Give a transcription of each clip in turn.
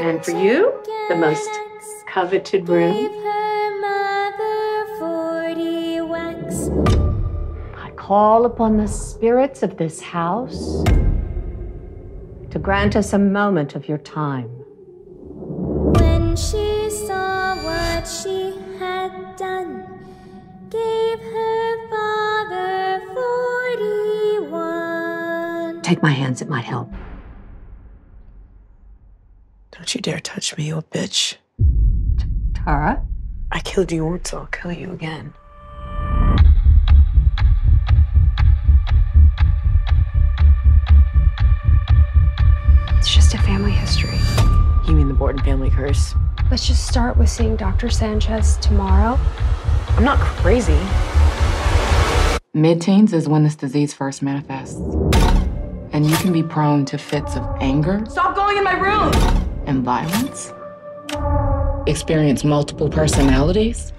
And for you, the most coveted room. I call upon the spirits of this house to grant us a moment of your time. When she saw what she had done, gave her father 41. Take my hands, it might help. Don't you dare touch me, you bitch. Tara? I killed you once, so I'll kill you again. It's just a family history. You mean the Borden family curse? Let's just start with seeing Dr. Sanchez tomorrow. I'm not crazy. Mid teens is when this disease first manifests. And you can be prone to fits of anger. Stop going in my room! And violence. Experience multiple personalities.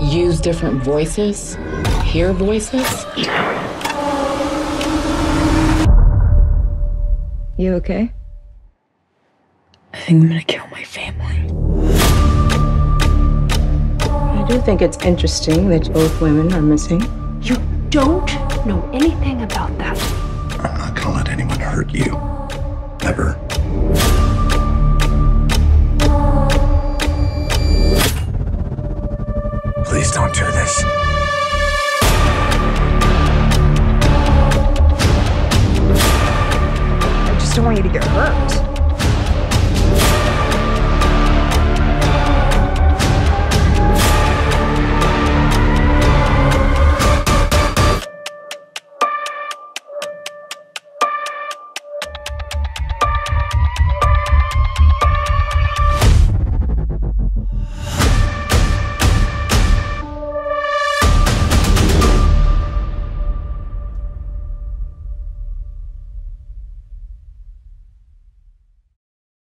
Use different voices. Hear voices. You okay? I think I'm gonna kill my family. I do think it's interesting that both women are missing. You don't know anything about that. I'm not gonna let anyone hurt you. Ever. Please don't do this. I just don't want you to get hurt.